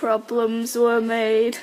problems were made.